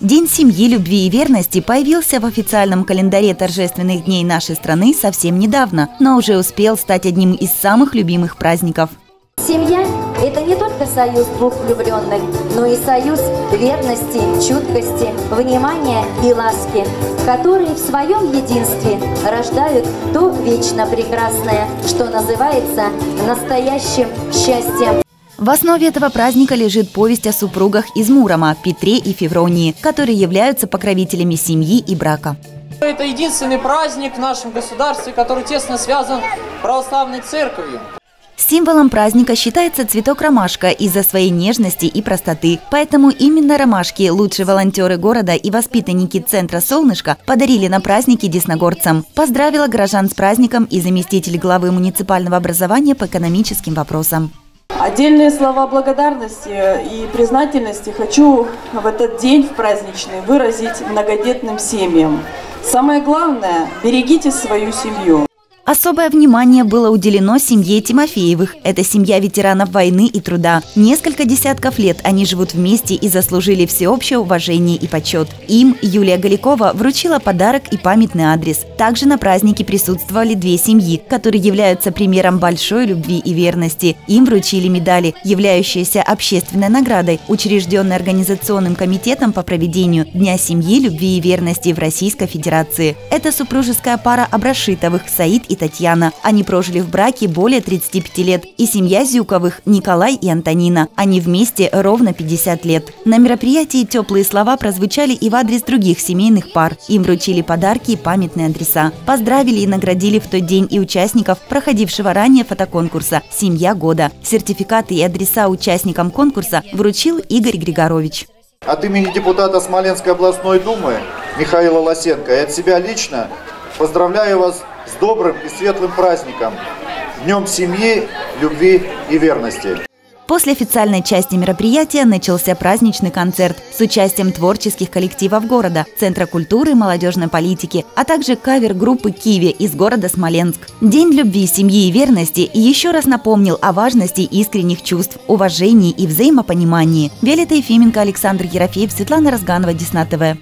День семьи, любви и верности появился в официальном календаре торжественных дней нашей страны совсем недавно, но уже успел стать одним из самых любимых праздников. Семья – это не только союз двух влюбленных, но и союз верности, чуткости, внимания и ласки, которые в своем единстве рождают то вечно прекрасное, что называется настоящим счастьем. В основе этого праздника лежит повесть о супругах из Мурома, Петре и Февронии, которые являются покровителями семьи и брака. Это единственный праздник в нашем государстве, который тесно связан с православной церковью. Символом праздника считается цветок ромашка из-за своей нежности и простоты. Поэтому именно ромашки лучшие волонтеры города и воспитанники Центра «Солнышко» подарили на праздники десногорцам. Поздравила горожан с праздником и заместитель главы муниципального образования по экономическим вопросам. Отдельные слова благодарности и признательности хочу в этот день, в праздничный, выразить многодетным семьям. Самое главное – берегите свою семью. Особое внимание было уделено семье Тимофеевых. Это семья ветеранов войны и труда. Несколько десятков лет они живут вместе и заслужили всеобщее уважение и почет. Им Юлия Галикова вручила подарок и памятный адрес. Также на празднике присутствовали две семьи, которые являются примером большой любви и верности. Им вручили медали, являющиеся общественной наградой, учрежденной Организационным комитетом по проведению Дня семьи, любви и верности в Российской Федерации. Это супружеская пара Абрашитовых Саид и Татьяна. Они прожили в браке более 35 лет. И семья Зюковых – Николай и Антонина. Они вместе ровно 50 лет. На мероприятии теплые слова прозвучали и в адрес других семейных пар. Им вручили подарки и памятные адреса. Поздравили и наградили в тот день и участников, проходившего ранее фотоконкурса «Семья года». Сертификаты и адреса участникам конкурса вручил Игорь Григорович. От имени депутата Смоленской областной думы Михаила Лосенко и от себя лично поздравляю вас с добрым и светлым праздником, Днем семьи, любви и верности. После официальной части мероприятия начался праздничный концерт с участием творческих коллективов города, Центра культуры и молодежной политики, а также кавер-группы «Киви» из города Смоленск. День любви, семьи и верности еще раз напомнил о важности искренних чувств, уважении и взаимопонимании. Виолетта Ефименко, Александр Ерофеев, Светлана Разганова, Десна ТВ.